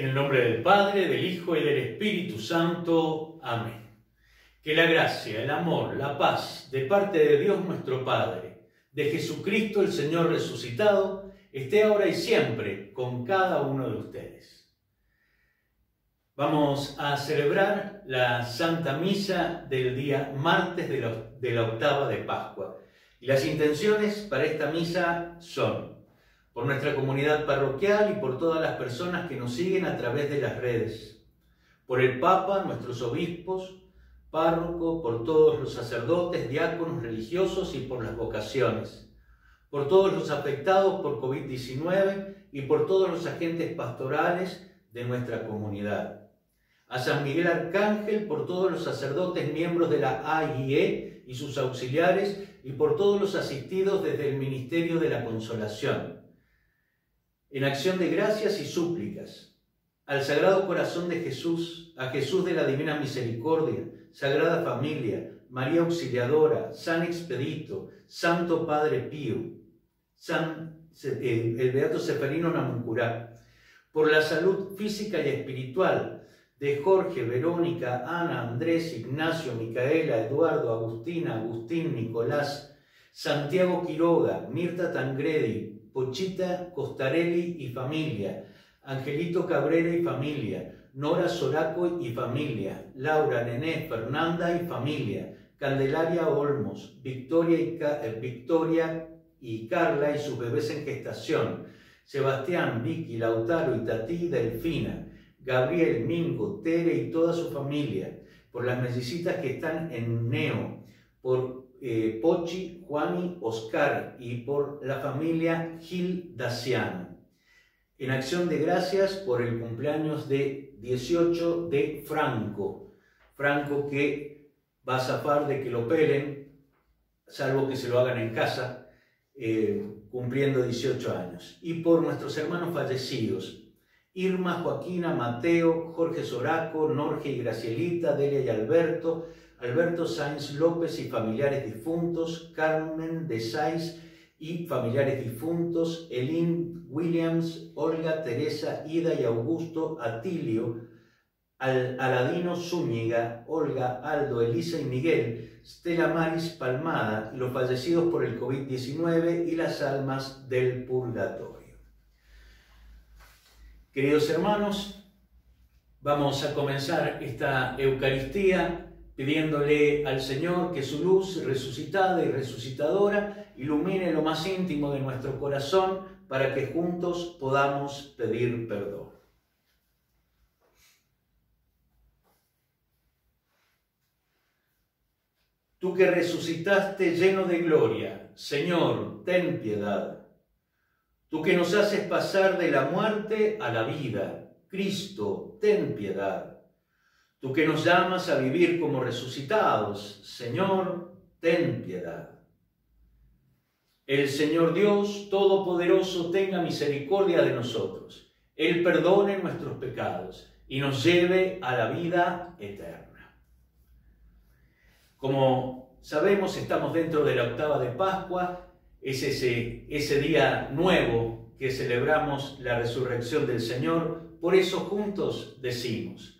En el nombre del Padre, del Hijo y del Espíritu Santo. Amén. Que la gracia, el amor, la paz de parte de Dios nuestro Padre, de Jesucristo el Señor resucitado, esté ahora y siempre con cada uno de ustedes. Vamos a celebrar la Santa Misa del día martes de la, octava de Pascua. Y las intenciones para esta misa son por nuestra comunidad parroquial y por todas las personas que nos siguen a través de las redes, por el Papa, nuestros obispos, párrocos, por todos los sacerdotes, diáconos, religiosos y por las vocaciones, por todos los afectados por COVID-19 y por todos los agentes pastorales de nuestra comunidad. A San Miguel Arcángel por todos los sacerdotes miembros de la AIE y sus auxiliares y por todos los asistidos desde el Ministerio de la Consolación en acción de gracias y súplicas, al Sagrado Corazón de Jesús, a Jesús de la Divina Misericordia, Sagrada Familia, María Auxiliadora, San Expedito, Santo Padre Pío, San, eh, el Beato Seferino Namuncurá, por la salud física y espiritual de Jorge, Verónica, Ana, Andrés, Ignacio, Micaela, Eduardo, Agustina, Agustín, Nicolás, Santiago Quiroga, Mirta Tangredi, Pochita Costarelli y familia, Angelito Cabrera y familia, Nora Soraco y familia, Laura Nené Fernanda y familia, Candelaria Olmos, Victoria y, eh, Victoria y Carla y sus bebés en gestación, Sebastián, Vicky, Lautaro y Tati Delfina, Gabriel, Mingo, Tere y toda su familia, por las mellicitas que están en Neo, por eh, Pochi, Juani, Oscar y por la familia Gil Daciano. En acción de gracias por el cumpleaños de 18 de Franco. Franco que va a zafar de que lo pelen, salvo que se lo hagan en casa, eh, cumpliendo 18 años. Y por nuestros hermanos fallecidos, Irma, Joaquina, Mateo, Jorge Soraco, Norge y Gracielita, Delia y Alberto, Alberto Sáenz López y familiares difuntos, Carmen de Sáiz y familiares difuntos, Elin Williams, Olga, Teresa, Ida y Augusto, Atilio, Aladino Zúñiga, Olga, Aldo, Elisa y Miguel, Stella Maris Palmada los fallecidos por el COVID-19 y las almas del purgatorio. Queridos hermanos, vamos a comenzar esta Eucaristía pidiéndole al Señor que su luz resucitada y resucitadora ilumine lo más íntimo de nuestro corazón para que juntos podamos pedir perdón. Tú que resucitaste lleno de gloria, Señor, ten piedad. Tú que nos haces pasar de la muerte a la vida, Cristo, ten piedad. Tú que nos llamas a vivir como resucitados, Señor, ten piedad. El Señor Dios Todopoderoso tenga misericordia de nosotros. Él perdone nuestros pecados y nos lleve a la vida eterna. Como sabemos, estamos dentro de la octava de Pascua, es ese, ese día nuevo que celebramos la resurrección del Señor. Por eso juntos decimos,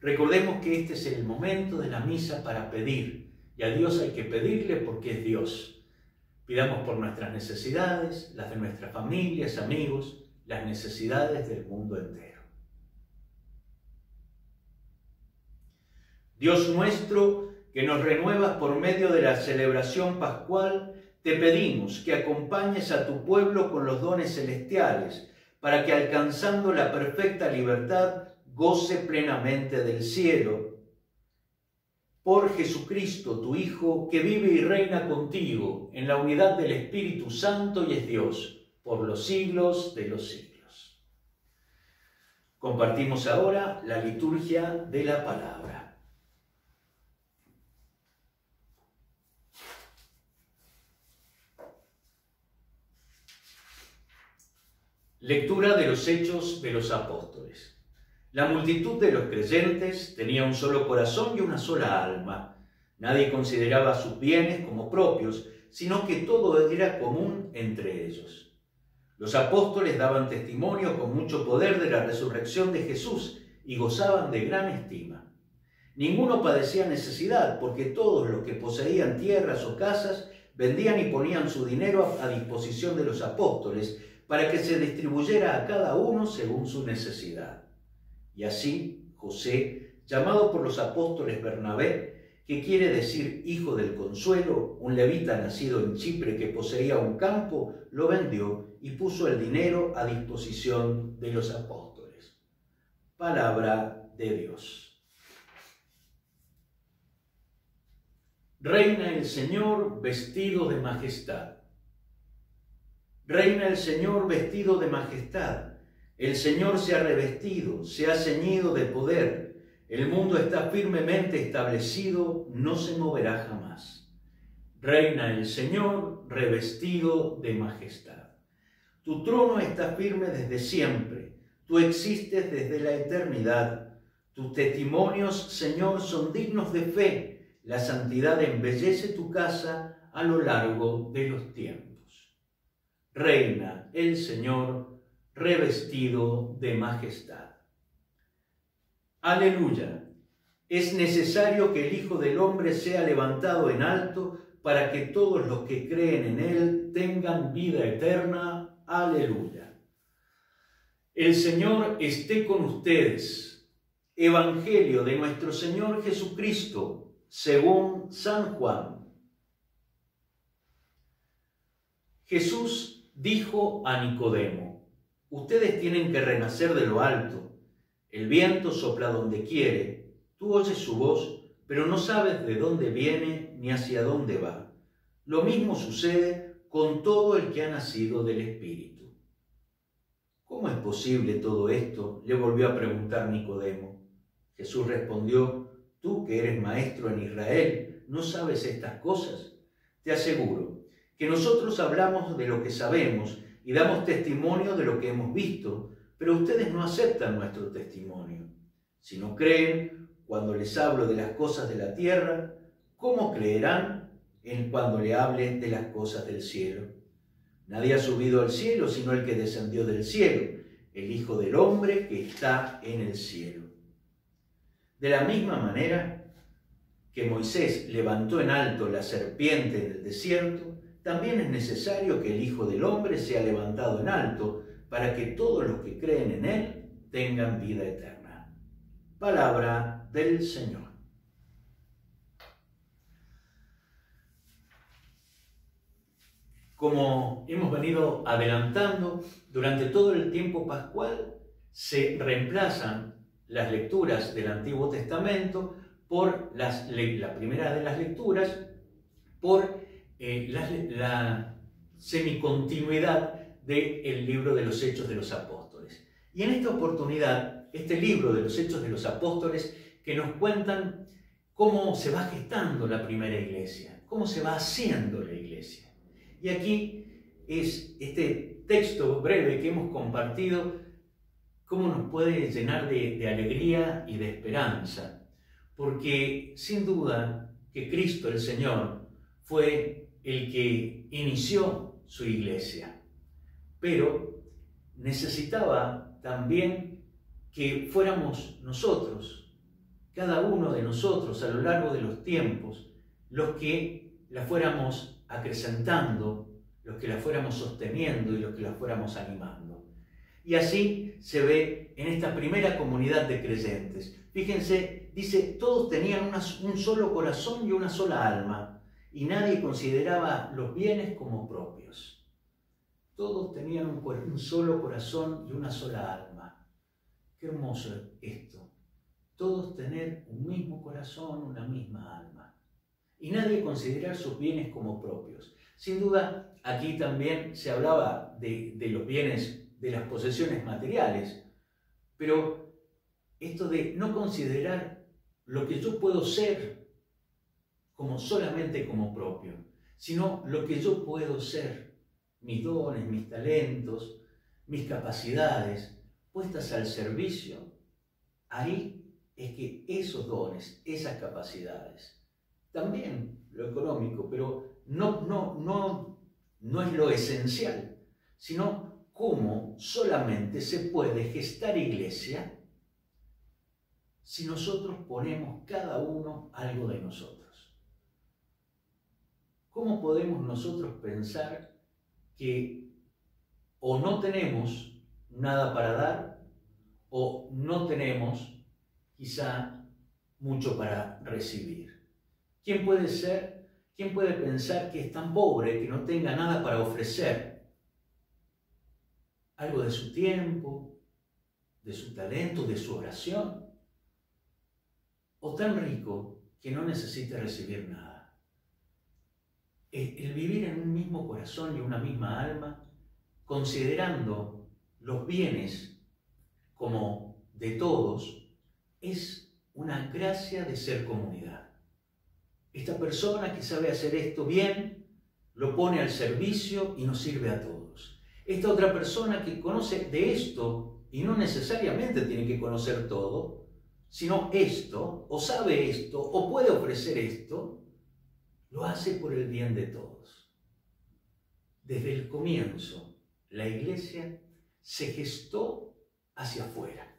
Recordemos que este es el momento de la misa para pedir, y a Dios hay que pedirle porque es Dios. Pidamos por nuestras necesidades, las de nuestras familias, amigos, las necesidades del mundo entero. Dios nuestro, que nos renuevas por medio de la celebración pascual, te pedimos que acompañes a tu pueblo con los dones celestiales, para que alcanzando la perfecta libertad, goce plenamente del cielo. Por Jesucristo, tu Hijo, que vive y reina contigo en la unidad del Espíritu Santo y es Dios, por los siglos de los siglos. Compartimos ahora la liturgia de la palabra. Lectura de los Hechos de los Apóstoles. La multitud de los creyentes tenía un solo corazón y una sola alma. Nadie consideraba sus bienes como propios, sino que todo era común entre ellos. Los apóstoles daban testimonio con mucho poder de la resurrección de Jesús y gozaban de gran estima. Ninguno padecía necesidad, porque todos los que poseían tierras o casas vendían y ponían su dinero a disposición de los apóstoles, para que se distribuyera a cada uno según su necesidad. Y así José, llamado por los apóstoles Bernabé, que quiere decir hijo del consuelo, un levita nacido en Chipre que poseía un campo, lo vendió y puso el dinero a disposición de los apóstoles. Palabra de Dios. Reina el Señor vestido de majestad. Reina el Señor vestido de majestad. El Señor se ha revestido, se ha ceñido de poder. El mundo está firmemente establecido, no se moverá jamás. Reina el Señor revestido de majestad. Tu trono está firme desde siempre. Tú existes desde la eternidad. Tus testimonios, Señor, son dignos de fe. La santidad embellece tu casa a lo largo de los tiempos reina el Señor revestido de majestad. Aleluya. Es necesario que el Hijo del Hombre sea levantado en alto para que todos los que creen en Él tengan vida eterna. Aleluya. El Señor esté con ustedes. Evangelio de nuestro Señor Jesucristo, según San Juan. Jesús dijo a Nicodemo, ustedes tienen que renacer de lo alto. El viento sopla donde quiere, tú oyes su voz, pero no sabes de dónde viene ni hacia dónde va. Lo mismo sucede con todo el que ha nacido del Espíritu. ¿Cómo es posible todo esto? le volvió a preguntar Nicodemo. Jesús respondió, tú que eres maestro en Israel, ¿no sabes estas cosas? Te aseguro que nosotros hablamos de lo que sabemos y damos testimonio de lo que hemos visto, pero ustedes no aceptan nuestro testimonio. Si no creen cuando les hablo de las cosas de la tierra, ¿cómo creerán en cuando le hable de las cosas del cielo? Nadie ha subido al cielo sino el que descendió del cielo, el Hijo del Hombre que está en el cielo. De la misma manera que Moisés levantó en alto la serpiente en el desierto, también es necesario que el Hijo del Hombre sea levantado en alto para que todos los que creen en Él tengan vida eterna. Palabra del Señor. Como hemos venido adelantando, durante todo el tiempo pascual se reemplazan las lecturas del Antiguo Testamento por las, la primera de las lecturas por eh, la, semicontinuidad del libro de los Hechos de los Apóstoles. Y en esta oportunidad, este libro de los Hechos de los Apóstoles, que nos cuentan cómo se va gestando la primera iglesia, cómo se va haciendo la iglesia. Y aquí es este texto breve que hemos compartido, cómo nos puede llenar de, de alegría y de esperanza, porque sin duda que Cristo el Señor fue el que inició su iglesia, pero necesitaba también que fuéramos nosotros, cada uno de nosotros a lo largo de los tiempos, los que la fuéramos acrecentando, los que la fuéramos sosteniendo y los que la fuéramos animando. Y así se ve en esta primera comunidad de creyentes. Fíjense, dice, todos tenían un solo corazón y una sola alma, y nadie consideraba los bienes como propios. Todos tenían un, solo corazón y una sola alma. Qué hermoso esto. Todos tener un mismo corazón, una misma alma. Y nadie considerar sus bienes como propios. Sin duda, aquí también se hablaba de, de los bienes de las posesiones materiales, pero esto de no considerar lo que yo puedo ser como solamente como propio, sino lo que yo puedo ser, mis dones, mis talentos, mis capacidades, puestas al servicio, ahí es que esos dones, esas capacidades, también lo económico, pero no, no, no, no es lo esencial, sino cómo solamente se puede gestar iglesia si nosotros ponemos cada uno algo de nosotros. ¿Cómo podemos nosotros pensar que o no tenemos nada para dar o no tenemos quizá mucho para recibir? ¿Quién puede ser? ¿Quién puede pensar que es tan pobre que no tenga nada para ofrecer? algo de su tiempo, de su talento, de su oración, o tan rico que no necesite recibir nada. El vivir en un mismo corazón y una misma alma, considerando los bienes como de todos, es una gracia de ser comunidad. Esta persona que sabe hacer esto bien, lo pone al servicio y nos sirve a todos esta otra persona que conoce de esto y no necesariamente tiene que conocer todo, sino esto, o sabe esto, o puede ofrecer esto, lo hace por el bien de todos. Desde el comienzo, la iglesia se gestó hacia afuera.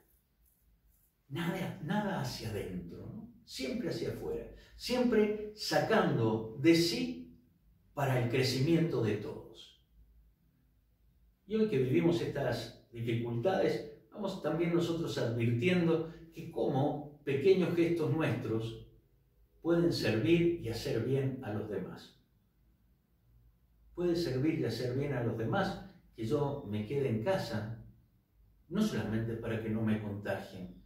Nada, nada hacia adentro, siempre hacia afuera, siempre sacando de sí para el crecimiento de todos. Y hoy que vivimos estas dificultades, vamos también nosotros advirtiendo que como pequeños gestos nuestros pueden servir y hacer bien a los demás. Puede servir y hacer bien a los demás que yo me quede en casa, no solamente para que no me contagien,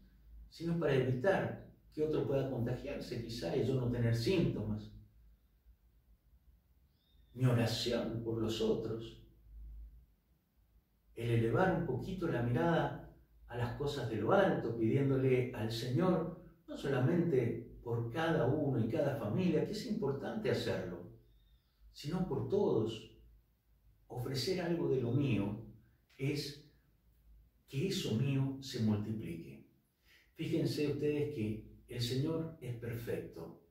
sino para evitar que otro pueda contagiarse quizá y yo no tener síntomas. Mi oración por los otros el elevar un poquito la mirada a las cosas de lo alto, pidiéndole al Señor, no solamente por cada uno y cada familia, que es importante hacerlo, sino por todos. Ofrecer algo de lo mío es que eso mío se multiplique. Fíjense ustedes que el Señor es perfecto,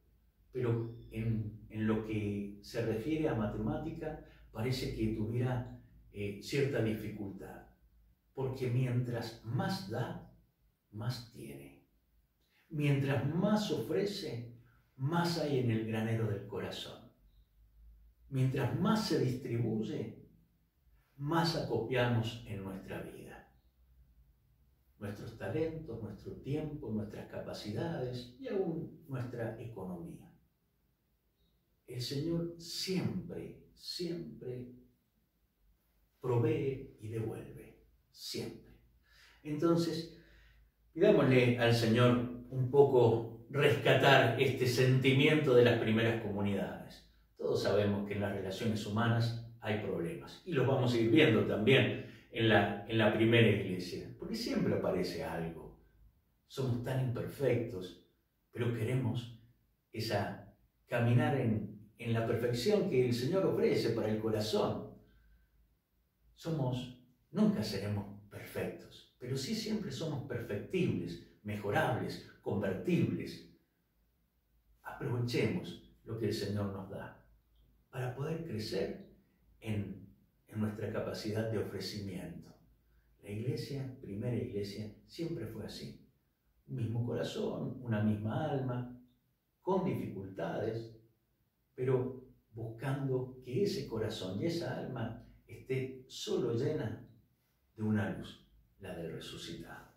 pero en, en lo que se refiere a matemática parece que tuviera eh, cierta dificultad, porque mientras más da, más tiene. Mientras más ofrece, más hay en el granero del corazón. Mientras más se distribuye, más acopiamos en nuestra vida. Nuestros talentos, nuestro tiempo, nuestras capacidades y aún nuestra economía. El Señor siempre, siempre provee y devuelve, siempre. Entonces, pidámosle al Señor un poco rescatar este sentimiento de las primeras comunidades. Todos sabemos que en las relaciones humanas hay problemas y los vamos a ir viendo también en la, en la primera iglesia, porque siempre aparece algo. Somos tan imperfectos, pero queremos esa caminar en, en la perfección que el Señor ofrece para el corazón somos, nunca seremos perfectos, pero sí siempre somos perfectibles, mejorables, convertibles. Aprovechemos lo que el Señor nos da para poder crecer en, en nuestra capacidad de ofrecimiento. La iglesia, primera iglesia, siempre fue así. Un mismo corazón, una misma alma, con dificultades, pero buscando que ese corazón y esa alma esté solo llena de una luz, la del resucitado.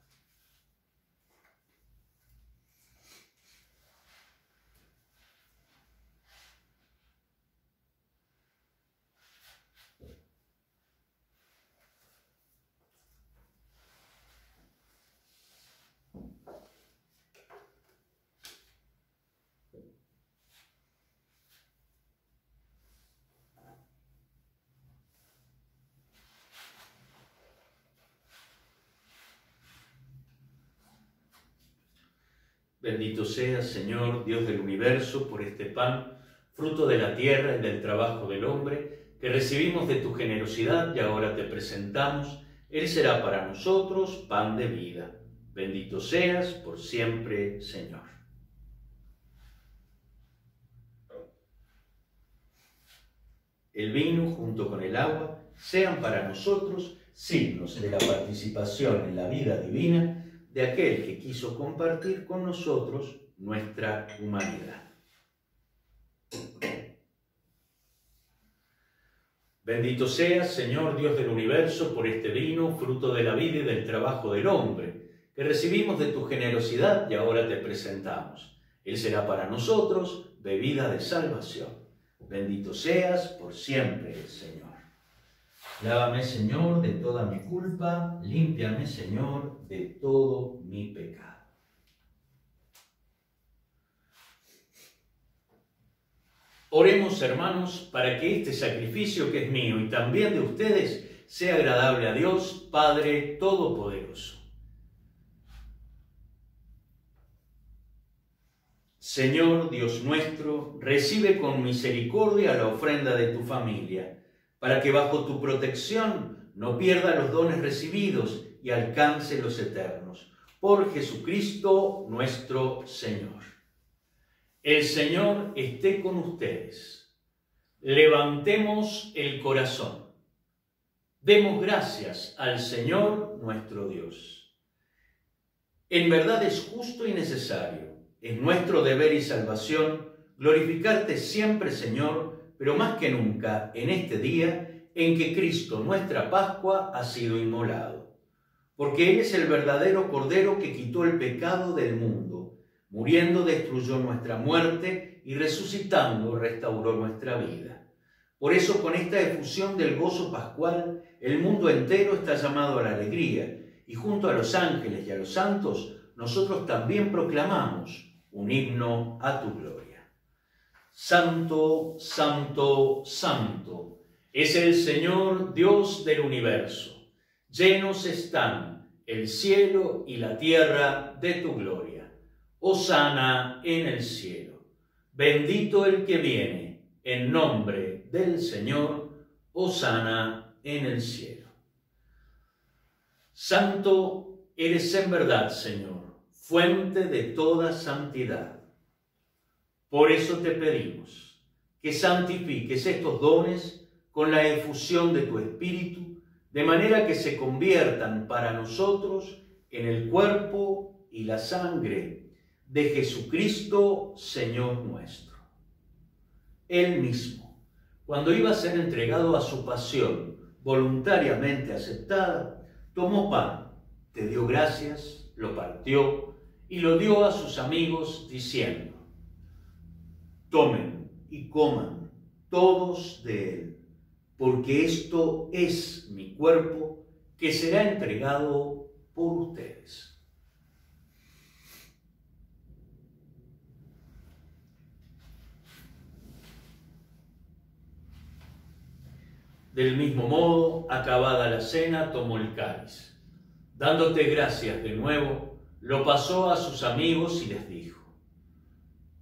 Bendito seas, Señor, Dios del universo, por este pan, fruto de la tierra y del trabajo del hombre, que recibimos de tu generosidad y ahora te presentamos. Él será para nosotros pan de vida. Bendito seas por siempre, Señor. El vino junto con el agua sean para nosotros signos de la participación en la vida divina de aquel que quiso compartir con nosotros nuestra humanidad. Bendito seas, Señor Dios del universo, por este vino, fruto de la vida y del trabajo del hombre, que recibimos de tu generosidad y ahora te presentamos. Él será para nosotros bebida de salvación. Bendito seas por siempre, Señor. Lávame, Señor, de toda mi culpa, límpiame, Señor, de todo mi pecado. Oremos, hermanos, para que este sacrificio que es mío y también de ustedes sea agradable a Dios, Padre Todopoderoso. Señor Dios nuestro, recibe con misericordia la ofrenda de tu familia para que bajo tu protección no pierda los dones recibidos y alcance los eternos. Por Jesucristo nuestro Señor. El Señor esté con ustedes. Levantemos el corazón. Demos gracias al Señor nuestro Dios. En verdad es justo y necesario, es nuestro deber y salvación, glorificarte siempre, Señor, pero más que nunca en este día en que Cristo, nuestra Pascua, ha sido inmolado. Porque Él es el verdadero Cordero que quitó el pecado del mundo, muriendo destruyó nuestra muerte y resucitando restauró nuestra vida. Por eso con esta efusión del gozo pascual, el mundo entero está llamado a la alegría y junto a los ángeles y a los santos, nosotros también proclamamos un himno a tu gloria. Santo, santo, santo, es el Señor Dios del universo. Llenos están el cielo y la tierra de tu gloria. Osana en el cielo. Bendito el que viene en nombre del Señor. Osana en el cielo. Santo eres en verdad, Señor, fuente de toda santidad por eso te pedimos que santifiques estos dones con la efusión de tu Espíritu, de manera que se conviertan para nosotros en el cuerpo y la sangre de Jesucristo, Señor nuestro. Él mismo, cuando iba a ser entregado a su pasión voluntariamente aceptada, tomó pan, te dio gracias, lo partió y lo dio a sus amigos diciendo, tomen y coman todos de él, porque esto es mi cuerpo que será entregado por ustedes. Del mismo modo, acabada la cena, tomó el cáliz. Dándote gracias de nuevo, lo pasó a sus amigos y les dijo,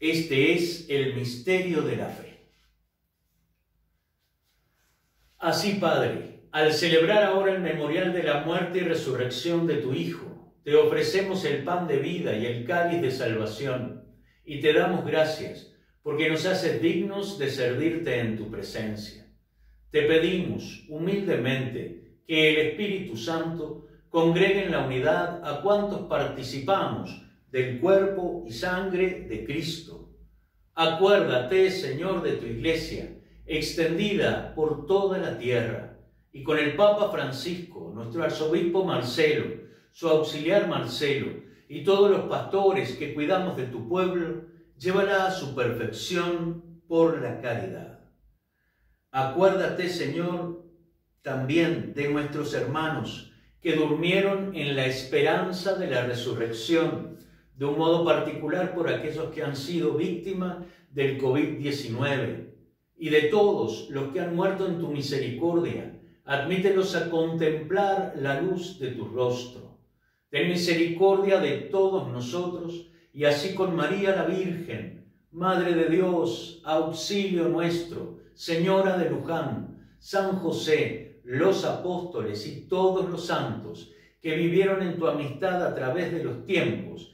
Este es el misterio de la fe. Así, Padre, al celebrar ahora el memorial de la muerte y resurrección de tu Hijo, te ofrecemos el pan de vida y el cáliz de salvación, y te damos gracias, porque nos haces dignos de servirte en tu presencia. Te pedimos humildemente que el Espíritu Santo congregue en la unidad a cuantos participamos del cuerpo y sangre de Cristo. Acuérdate, Señor, de tu iglesia, extendida por toda la tierra y con el Papa Francisco, nuestro arzobispo Marcelo, su auxiliar Marcelo y todos los pastores que cuidamos de tu pueblo, llévala a su perfección por la caridad. Acuérdate, Señor, también de nuestros hermanos que durmieron en la esperanza de la resurrección, de un modo particular por aquellos que han sido víctimas del COVID-19 y de todos los que han muerto en tu misericordia admítelos a contemplar la luz de tu rostro. Ten misericordia de todos nosotros y así con María la Virgen, Madre de Dios, auxilio nuestro, Señora de Luján, San José, los apóstoles y todos los santos que vivieron en tu amistad a través de los tiempos,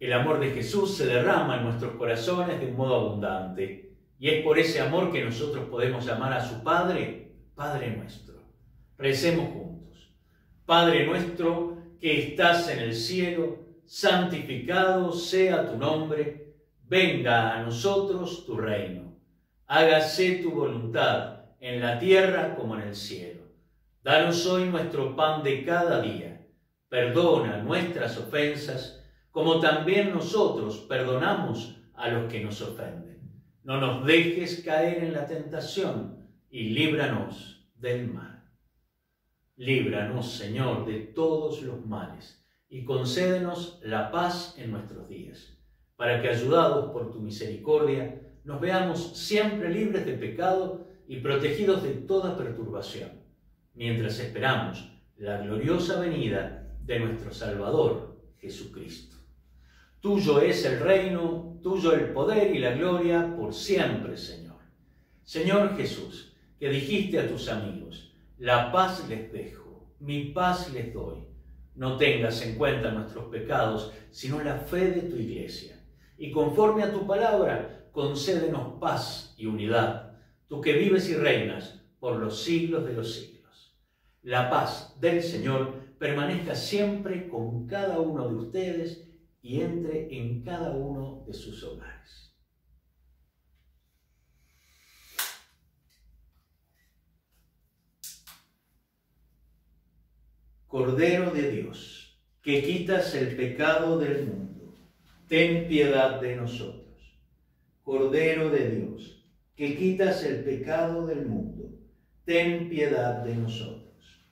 El amor de Jesús se derrama en nuestros corazones de un modo abundante, y es por ese amor que nosotros podemos llamar a su Padre, Padre nuestro. Recemos juntos. Padre nuestro, que estás en el cielo, santificado sea tu nombre, venga a nosotros tu reino. Hágase tu voluntad en la tierra como en el cielo. Danos hoy nuestro pan de cada día. Perdona nuestras ofensas, como también nosotros perdonamos a los que nos ofenden. No nos dejes caer en la tentación y líbranos del mal. Líbranos, Señor, de todos los males y concédenos la paz en nuestros días, para que, ayudados por tu misericordia, nos veamos siempre libres de pecado y protegidos de toda perturbación, mientras esperamos la gloriosa venida de nuestro Salvador, Jesucristo. Tuyo es el reino, tuyo el poder y la gloria por siempre, Señor. Señor Jesús, que dijiste a tus amigos, la paz les dejo, mi paz les doy. No tengas en cuenta nuestros pecados, sino la fe de tu iglesia. Y conforme a tu palabra, concédenos paz y unidad, tú que vives y reinas por los siglos de los siglos. La paz del Señor permanezca siempre con cada uno de ustedes y entre en cada uno de sus hogares. Cordero de Dios, que quitas el pecado del mundo, ten piedad de nosotros. Cordero de Dios, que quitas el pecado del mundo, ten piedad de nosotros.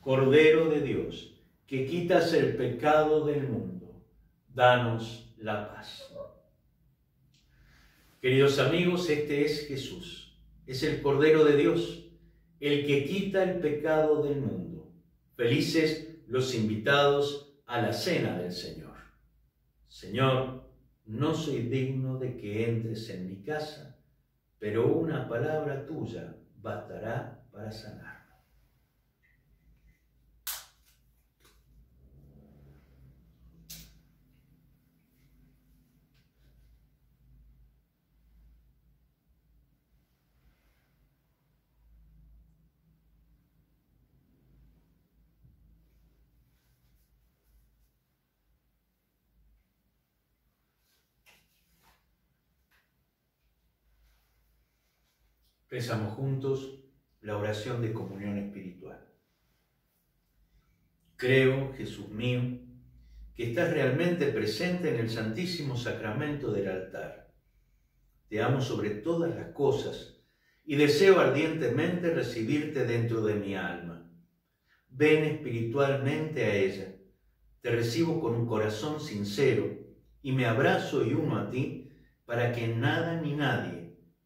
Cordero de Dios, que quitas el pecado del mundo, danos la paz. Queridos amigos, este es Jesús, es el Cordero de Dios, el que quita el pecado del mundo. Felices los invitados a la cena del Señor. Señor, no soy digno de que entres en mi casa, pero una palabra tuya bastará para sanar. Rezamos juntos la oración de comunión espiritual. Creo, Jesús mío, que estás realmente presente en el Santísimo Sacramento del altar. Te amo sobre todas las cosas y deseo ardientemente recibirte dentro de mi alma. Ven espiritualmente a ella, te recibo con un corazón sincero y me abrazo y uno a ti para que nada ni nadie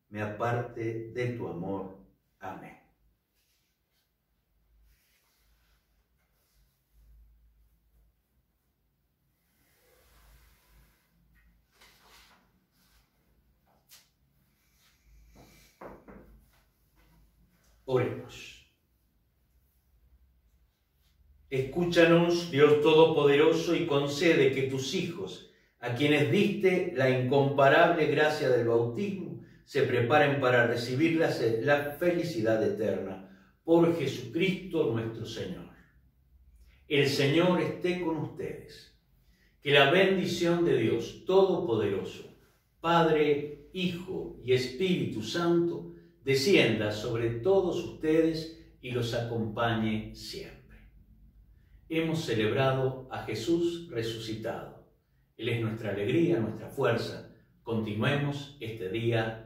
me aparte de tu amor. Amén. Oremos. Escúchanos, Dios Todopoderoso, y concede que tus hijos, a quienes diste la incomparable gracia del bautismo, se preparen para recibir la, la felicidad eterna por Jesucristo nuestro Señor. El Señor esté con ustedes. Que la bendición de Dios Todopoderoso, Padre, Hijo y Espíritu Santo, descienda sobre todos ustedes y los acompañe siempre. Hemos celebrado a Jesús resucitado. Él es nuestra alegría, nuestra fuerza. Continuemos este día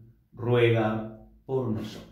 ruega por nosotros.